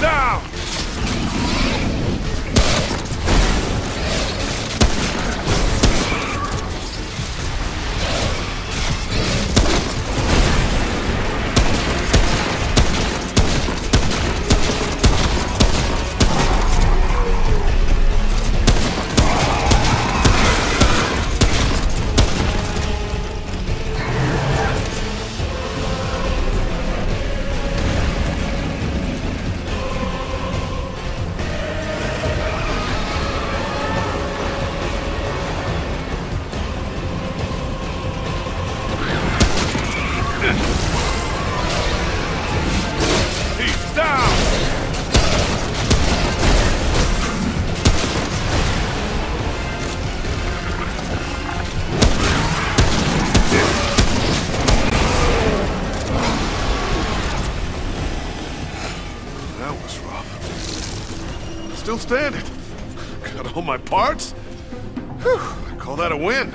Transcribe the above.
down! that was rough. Still standing. Got all my parts. Whew, I call that a win.